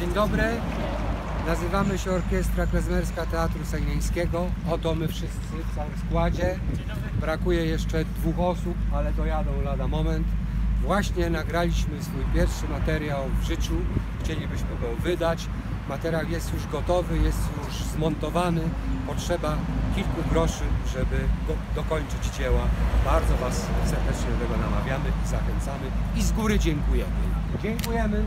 Dzień dobry. Nazywamy się Orkiestra Klezmerska Teatru Sejneńskiego. Oto my wszyscy w całym składzie. Brakuje jeszcze dwóch osób, ale dojadą lada moment. Właśnie nagraliśmy swój pierwszy materiał w życiu. Chcielibyśmy go wydać. Materiał jest już gotowy, jest już zmontowany. Potrzeba kilku groszy, żeby go, dokończyć dzieła. Bardzo Was serdecznie do tego namawiamy i zachęcamy. I z góry dziękujemy. Dziękujemy.